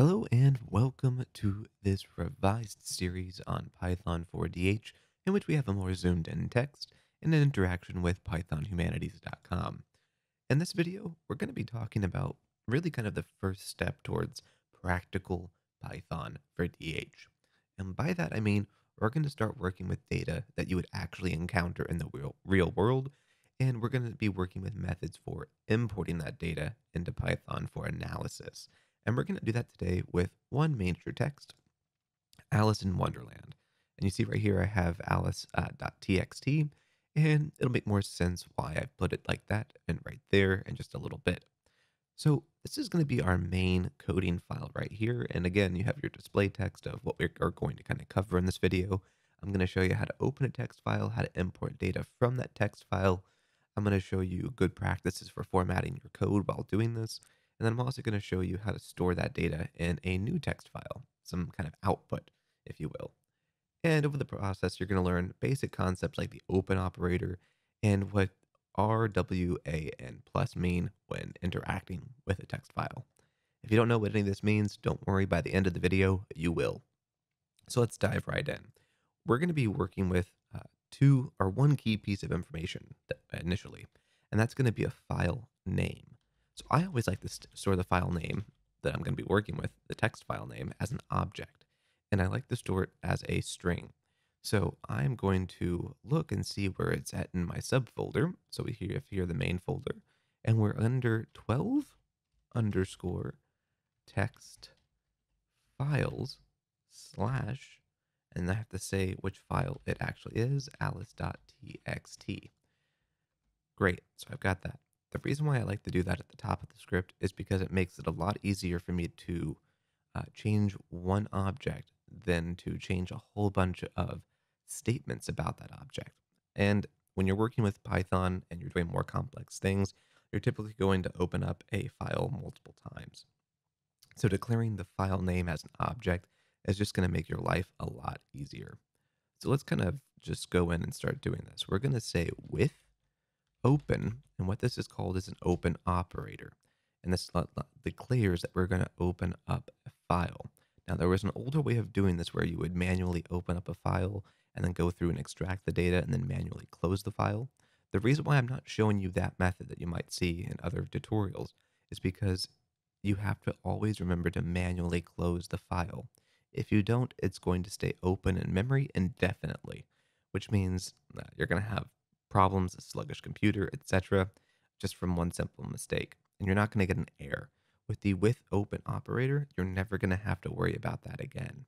Hello and welcome to this revised series on Python for DH, in which we have a more zoomed in text and an interaction with pythonhumanities.com. In this video, we're going to be talking about really kind of the first step towards practical Python for DH. And by that, I mean we're going to start working with data that you would actually encounter in the real, real world, and we're going to be working with methods for importing that data into Python for analysis. And we're going to do that today with one major text, Alice in Wonderland. And you see right here, I have alice.txt, uh, and it'll make more sense why I put it like that and right there in just a little bit. So this is going to be our main coding file right here. And again, you have your display text of what we are going to kind of cover in this video. I'm going to show you how to open a text file, how to import data from that text file. I'm going to show you good practices for formatting your code while doing this. And then I'm also going to show you how to store that data in a new text file, some kind of output, if you will. And over the process, you're going to learn basic concepts like the open operator and what R, W, A, and plus mean when interacting with a text file. If you don't know what any of this means, don't worry, by the end of the video, you will. So let's dive right in. We're going to be working with uh, two or one key piece of information initially, and that's going to be a file name. So I always like to store the file name that I'm going to be working with, the text file name, as an object. And I like to store it as a string. So I'm going to look and see where it's at in my subfolder. So we have here the main folder, and we're under 12 underscore text files slash, and I have to say which file it actually is, alice.txt. Great, so I've got that. The reason why I like to do that at the top of the script is because it makes it a lot easier for me to uh, change one object than to change a whole bunch of statements about that object. And when you're working with Python and you're doing more complex things, you're typically going to open up a file multiple times. So declaring the file name as an object is just going to make your life a lot easier. So let's kind of just go in and start doing this. We're going to say with open, and what this is called is an open operator. And this declares that we're going to open up a file. Now, there was an older way of doing this where you would manually open up a file and then go through and extract the data and then manually close the file. The reason why I'm not showing you that method that you might see in other tutorials is because you have to always remember to manually close the file. If you don't, it's going to stay open in memory indefinitely, which means uh, you're going to have problems, a sluggish computer, etc., just from one simple mistake. And you're not going to get an error. With the with open operator, you're never going to have to worry about that again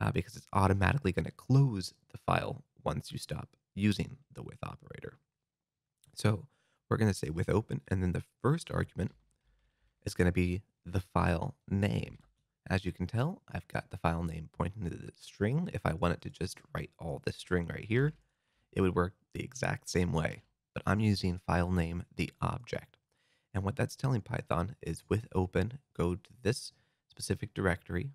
uh, because it's automatically going to close the file once you stop using the with operator. So we're going to say with open, and then the first argument is going to be the file name. As you can tell, I've got the file name pointing to the string. If I wanted to just write all the string right here, it would work the exact same way. But I'm using file name, the object. And what that's telling Python is with open, go to this specific directory,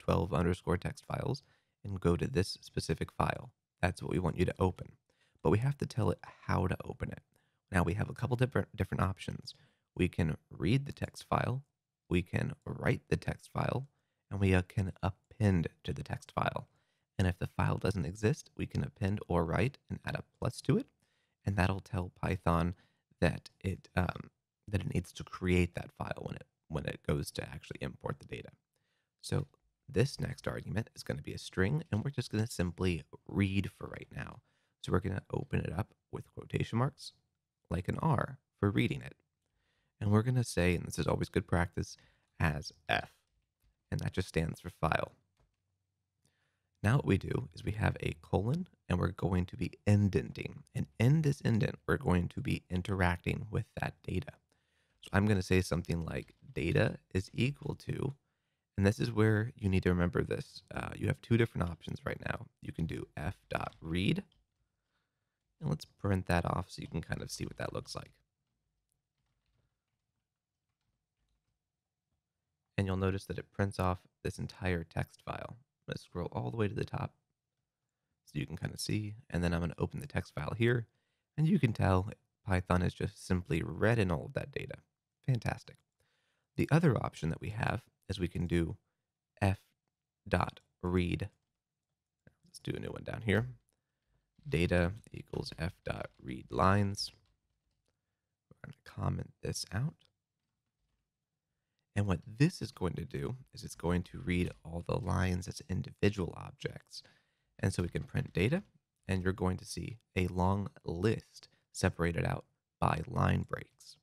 12 underscore text files and go to this specific file. That's what we want you to open. But we have to tell it how to open it. Now we have a couple different different options. We can read the text file, we can write the text file, and we uh, can append to the text file. And if the file doesn't exist, we can append or write and add a plus to it, and that'll tell Python that it um, that it needs to create that file when it when it goes to actually import the data. So this next argument is going to be a string, and we're just going to simply read for right now. So we're going to open it up with quotation marks, like an R for reading it. And we're going to say, and this is always good practice, as F, and that just stands for file. Now what we do is we have a colon, and we're going to be indenting. And in this indent, we're going to be interacting with that data. So I'm going to say something like data is equal to and this is where you need to remember this. Uh, you have two different options right now. You can do f.read, and let's print that off so you can kind of see what that looks like. And you'll notice that it prints off this entire text file. I'm going to scroll all the way to the top so you can kind of see. And then I'm going to open the text file here. And you can tell Python has just simply read in all of that data. Fantastic. The other option that we have is we can do f dot read. Let's do a new one down here. Data equals f dot read lines. We're going to comment this out. And what this is going to do is it's going to read all the lines as individual objects. And so we can print data, and you're going to see a long list separated out by line breaks.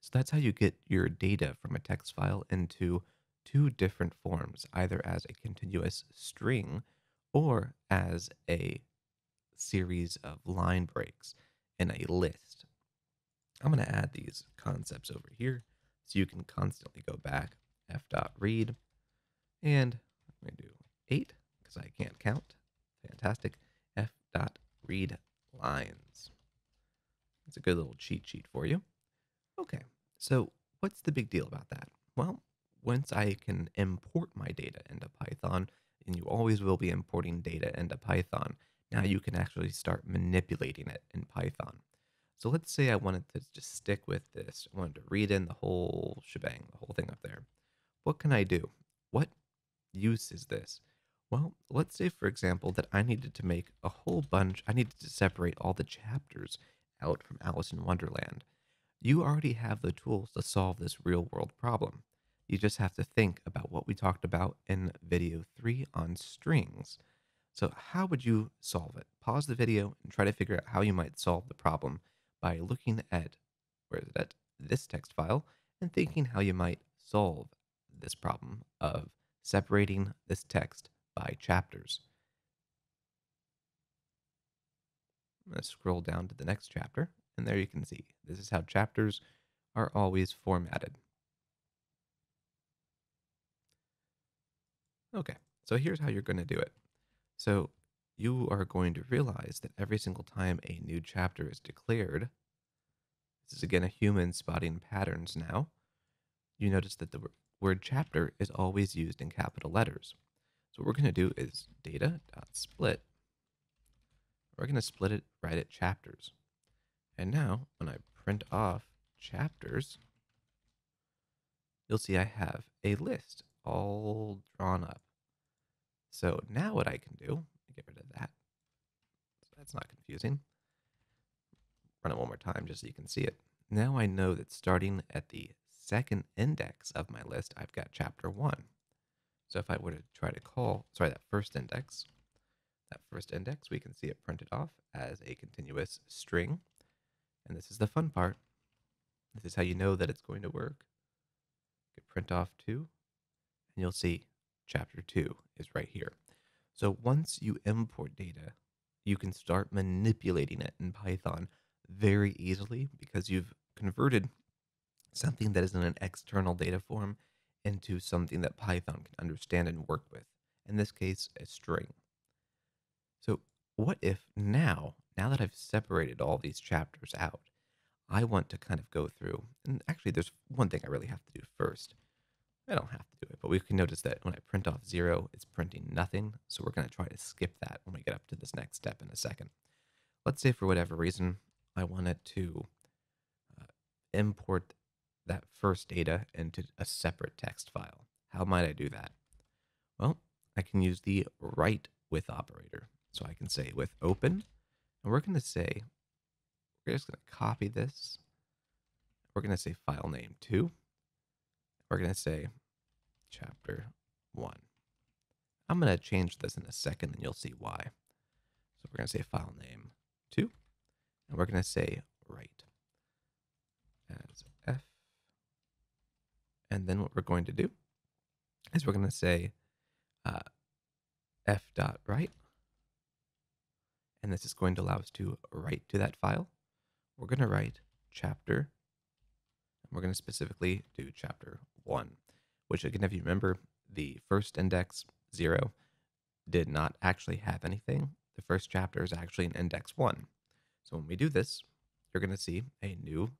So that's how you get your data from a text file into two different forms, either as a continuous string or as a series of line breaks in a list. I'm going to add these concepts over here so you can constantly go back f dot read and I'm going to do 8 because I can't count. Fantastic. f dot read lines. It's a good little cheat sheet for you. Okay, so what's the big deal about that? Well, once I can import my data into Python, and you always will be importing data into Python, now you can actually start manipulating it in Python. So let's say I wanted to just stick with this. I wanted to read in the whole shebang, the whole thing up there. What can I do? What use is this? Well, let's say, for example, that I needed to make a whole bunch, I needed to separate all the chapters out from Alice in Wonderland. You already have the tools to solve this real world problem. You just have to think about what we talked about in video three on strings. So, how would you solve it? Pause the video and try to figure out how you might solve the problem by looking at where is it at this text file and thinking how you might solve this problem of separating this text by chapters. To scroll down to the next chapter, and there you can see this is how chapters are always formatted. Okay, so here's how you're going to do it. So you are going to realize that every single time a new chapter is declared, this is again a human spotting patterns now, you notice that the word chapter is always used in capital letters. So what we're going to do is data.split we're going to split it right at chapters. And now, when I print off chapters, you'll see I have a list all drawn up. So now what I can do, get rid of that. So that's not confusing. Run it one more time just so you can see it. Now I know that starting at the second index of my list, I've got chapter one. So if I were to try to call, sorry, that first index, that first index, we can see it printed off as a continuous string. And this is the fun part. This is how you know that it's going to work. Get print off 2, and you'll see chapter 2 is right here. So once you import data, you can start manipulating it in Python very easily because you've converted something that is in an external data form into something that Python can understand and work with. In this case, a string. So, what if now, now that I've separated all these chapters out, I want to kind of go through, and actually, there's one thing I really have to do first. I don't have to but we can notice that when I print off zero, it's printing nothing. So we're going to try to skip that when we get up to this next step in a second. Let's say for whatever reason, I wanted to uh, import that first data into a separate text file. How might I do that? Well, I can use the write with operator. So I can say with open, and we're going to say, we're just going to copy this. We're going to say file name two. We're going to say chapter one. I'm going to change this in a second and you'll see why. So we're going to say file name two, and we're going to say write as F. And then what we're going to do is we're going to say uh, F dot write and this is going to allow us to write to that file. We're going to write chapter, and we're going to specifically do chapter one, which again, if you remember, the first index zero did not actually have anything. The first chapter is actually an index one. So when we do this, you're going to see a new,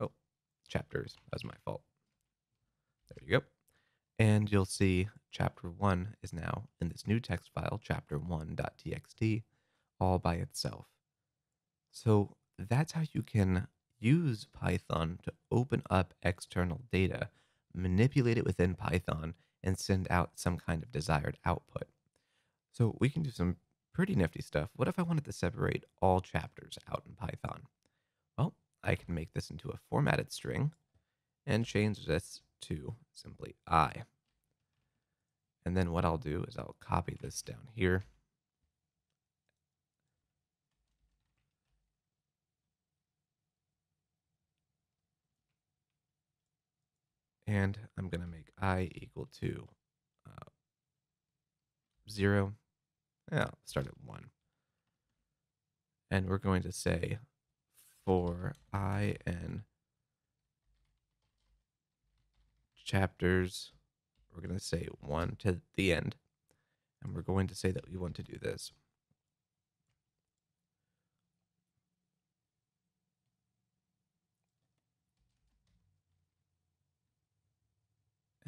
oh, chapters. That was my fault. There you go. And you'll see chapter one is now in this new text file, chapter1.txt, all by itself. So that's how you can use Python to open up external data manipulate it within Python, and send out some kind of desired output. So we can do some pretty nifty stuff. What if I wanted to separate all chapters out in Python? Well, I can make this into a formatted string and change this to simply I. And then what I'll do is I'll copy this down here. And I'm going to make i equal to uh, 0. Yeah, start at 1. And we're going to say for i in chapters, we're going to say 1 to the end. And we're going to say that we want to do this.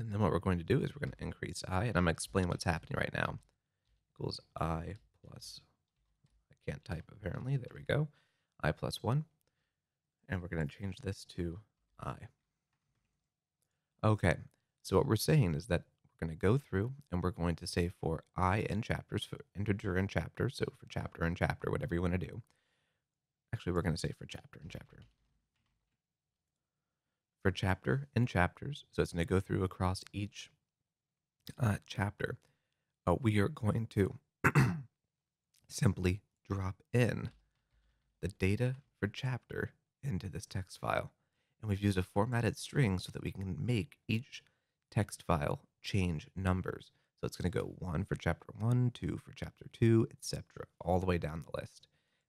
And then what we're going to do is we're going to increase i, and I'm going to explain what's happening right now. Equals i plus, I can't type apparently, there we go, i plus 1. And we're going to change this to i. Okay, so what we're saying is that we're going to go through and we're going to say for i in chapters, for integer in chapter, so for chapter and chapter, whatever you want to do. Actually, we're going to say for chapter and chapter for chapter and chapters. So it's going to go through across each uh, chapter. Uh, we are going to simply drop in the data for chapter into this text file. And we've used a formatted string so that we can make each text file change numbers. So it's going to go one for chapter one, two for chapter two, etc., all the way down the list.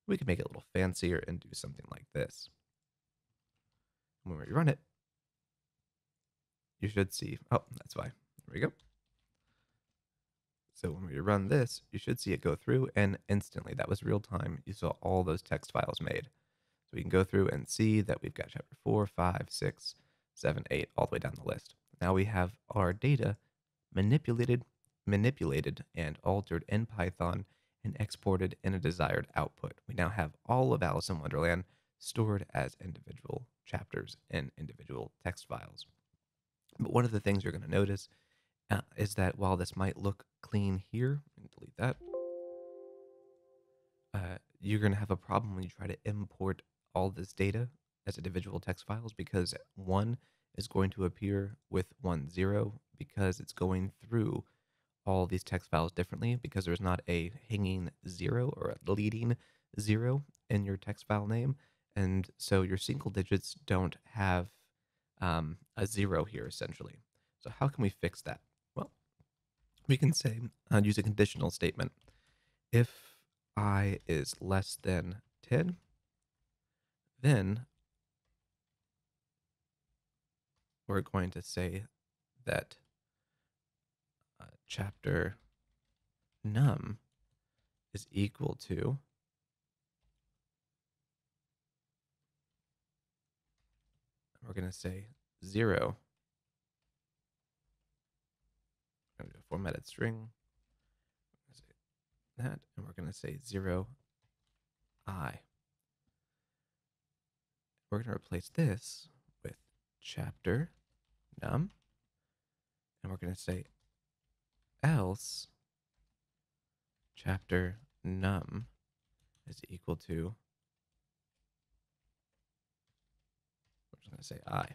We can make it a little fancier and do something like this. When we run it, you should see, oh, that's why. There we go. So when we run this, you should see it go through and instantly, that was real time, you saw all those text files made. So we can go through and see that we've got chapter 4, 5, 6, 7, 8, all the way down the list. Now we have our data manipulated, manipulated and altered in Python and exported in a desired output. We now have all of Alice in Wonderland stored as individual chapters and individual text files. But one of the things you're going to notice uh, is that while this might look clean here, delete that, uh, you're going to have a problem when you try to import all this data as individual text files because one is going to appear with one zero because it's going through all these text files differently because there's not a hanging zero or a leading zero in your text file name. And so your single digits don't have um, a zero here essentially. So how can we fix that? Well, we can say, uh, use a conditional statement. If i is less than 10, then we're going to say that uh, chapter num is equal to we're going to say 0. I'm going to do a formatted string. that, and we're going to say 0 i. We're going to replace this with chapter num, and we're going to say else chapter num is equal to going to say i.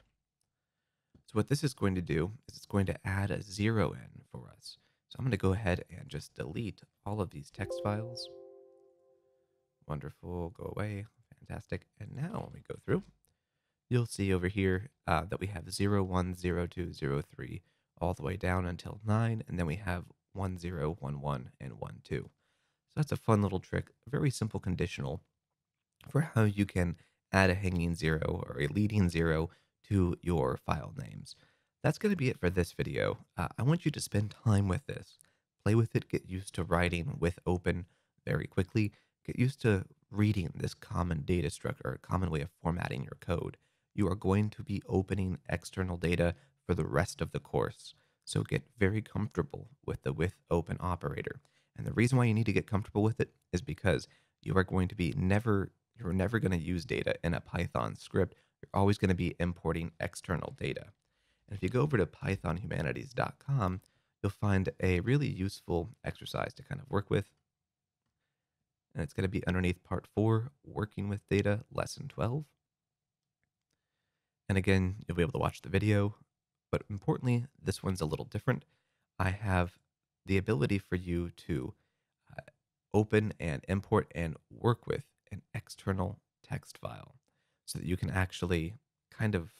So what this is going to do is it's going to add a zero in for us. So I'm going to go ahead and just delete all of these text files. Wonderful, go away, fantastic. And now when we go through, you'll see over here uh, that we have 0, 1, 0, 2, 0, 3, all the way down until 9, and then we have 1, 0, 1, 1, and 1, 2. So that's a fun little trick, very simple conditional for how you can add a hanging zero or a leading zero to your file names. That's going to be it for this video. Uh, I want you to spend time with this. Play with it, get used to writing with open very quickly, get used to reading this common data structure, a common way of formatting your code. You are going to be opening external data for the rest of the course. So get very comfortable with the with open operator. And the reason why you need to get comfortable with it is because you are going to be never you're never going to use data in a Python script. You're always going to be importing external data. And if you go over to pythonhumanities.com, you'll find a really useful exercise to kind of work with. And it's going to be underneath part four, working with data, lesson 12. And again, you'll be able to watch the video. But importantly, this one's a little different. I have the ability for you to uh, open and import and work with external text file so that you can actually kind of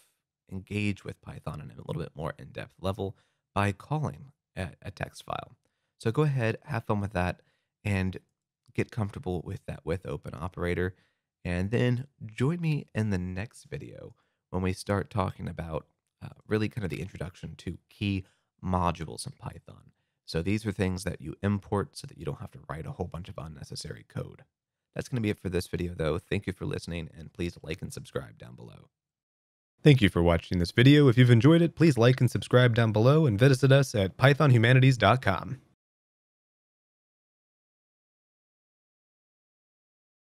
engage with Python in a little bit more in depth level by calling a, a text file. So go ahead, have fun with that, and get comfortable with that with open operator. And then join me in the next video when we start talking about uh, really kind of the introduction to key modules in Python. So these are things that you import so that you don't have to write a whole bunch of unnecessary code. That's going to be it for this video, though. Thank you for listening, and please like and subscribe down below. Thank you for watching this video. If you've enjoyed it, please like and subscribe down below and visit us at pythonhumanities.com.